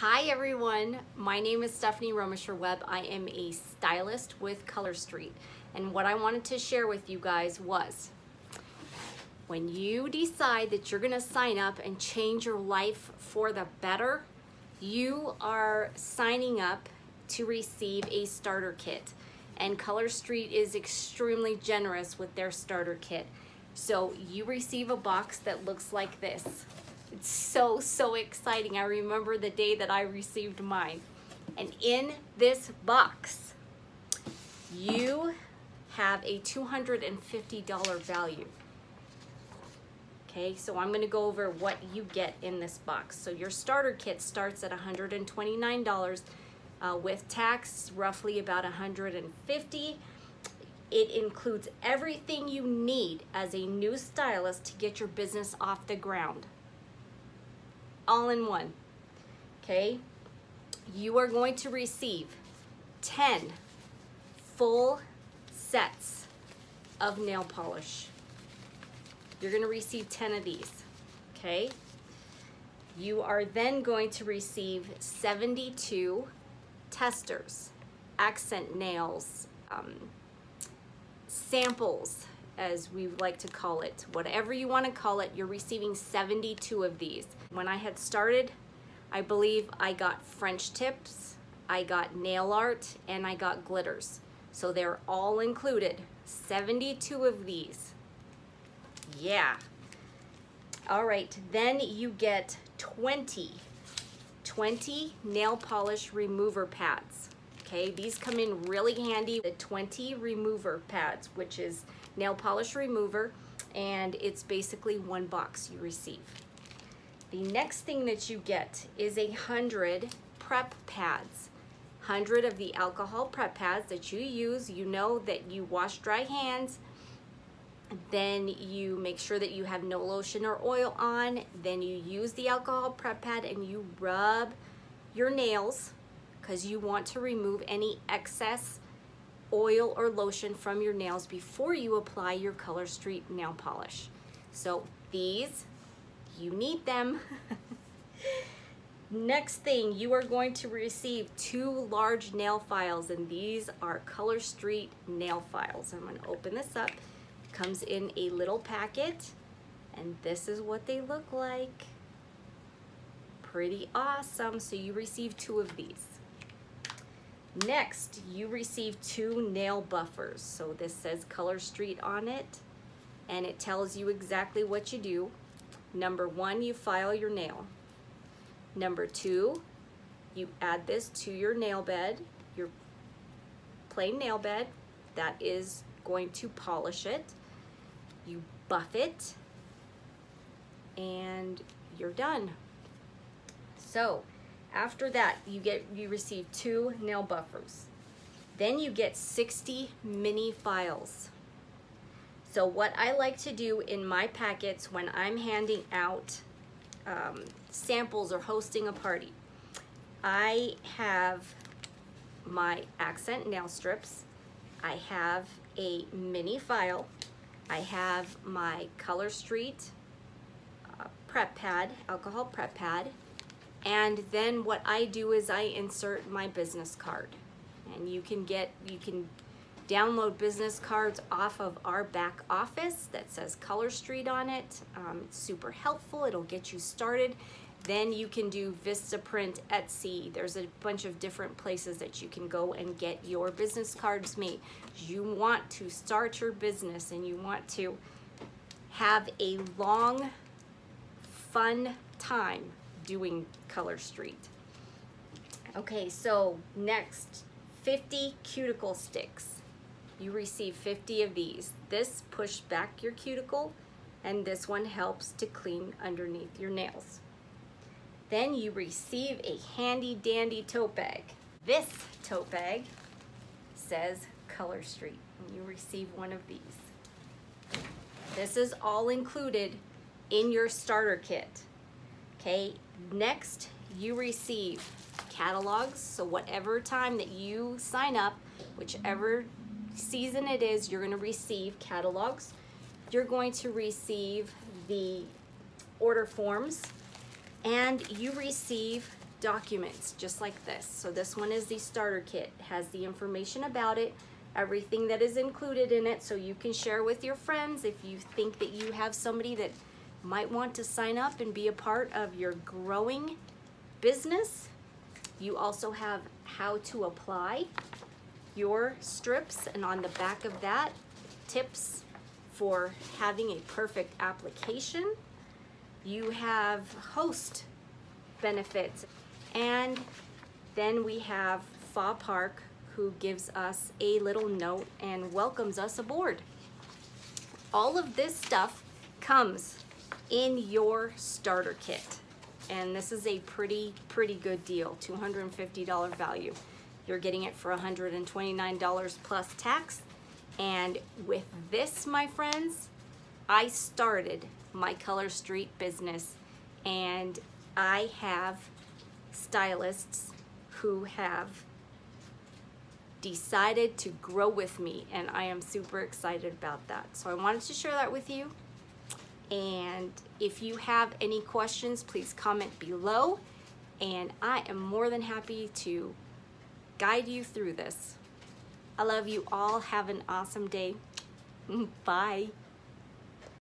Hi everyone, my name is Stephanie Romisher Webb. I am a stylist with Color Street. And what I wanted to share with you guys was when you decide that you're gonna sign up and change your life for the better, you are signing up to receive a starter kit. And Color Street is extremely generous with their starter kit. So you receive a box that looks like this. It's so, so exciting. I remember the day that I received mine. And in this box, you have a $250 value. Okay, so I'm gonna go over what you get in this box. So your starter kit starts at $129 uh, with tax, roughly about 150 it includes everything you need as a new stylist to get your business off the ground all in one. Okay? You are going to receive 10 full sets of nail polish. You're going to receive 10 of these. Okay? You are then going to receive 72 testers, accent nails, um, samples, as we like to call it. Whatever you want to call it, you're receiving 72 of these. When I had started, I believe I got French tips, I got nail art, and I got glitters. So they're all included. 72 of these. Yeah. All right, then you get 20, 20 nail polish remover pads. Okay, these come in really handy. The 20 remover pads, which is nail polish remover, and it's basically one box you receive. The next thing that you get is a hundred prep pads. 100 of the alcohol prep pads that you use. You know that you wash dry hands, then you make sure that you have no lotion or oil on, then you use the alcohol prep pad and you rub your nails because you want to remove any excess oil or lotion from your nails before you apply your Color Street nail polish. So these, you need them. Next thing, you are going to receive two large nail files and these are Color Street nail files. I'm gonna open this up. Comes in a little packet and this is what they look like. Pretty awesome. So you receive two of these. Next, you receive two nail buffers. So this says Color Street on it, and it tells you exactly what you do. Number one, you file your nail. Number two, you add this to your nail bed, your plain nail bed that is going to polish it. You buff it, and you're done. So after that, you get you receive two nail buffers. Then you get 60 mini files. So what I like to do in my packets when I'm handing out um, samples or hosting a party, I have my accent nail strips. I have a mini file. I have my Color Street uh, prep pad, alcohol prep pad. And then what I do is I insert my business card. And you can get, you can download business cards off of our back office that says Color Street on it. Um, it's super helpful. It'll get you started. Then you can do Vistaprint, Etsy. There's a bunch of different places that you can go and get your business cards made. You want to start your business and you want to have a long, fun time doing Color Street. Okay, so next, 50 cuticle sticks. You receive 50 of these. This push back your cuticle and this one helps to clean underneath your nails. Then you receive a handy dandy tote bag. This tote bag says Color Street and you receive one of these. This is all included in your starter kit. Okay, next you receive catalogs. So whatever time that you sign up, whichever season it is, you're gonna receive catalogs. You're going to receive the order forms and you receive documents just like this. So this one is the starter kit, it has the information about it, everything that is included in it so you can share with your friends if you think that you have somebody that might want to sign up and be a part of your growing business. You also have how to apply your strips and on the back of that, tips for having a perfect application. You have host benefits and then we have Fa Park who gives us a little note and welcomes us aboard. All of this stuff comes in your starter kit. And this is a pretty, pretty good deal, $250 value. You're getting it for $129 plus tax. And with this, my friends, I started my Color Street business and I have stylists who have decided to grow with me and I am super excited about that. So I wanted to share that with you. And if you have any questions, please comment below. And I am more than happy to guide you through this. I love you all. Have an awesome day. Bye.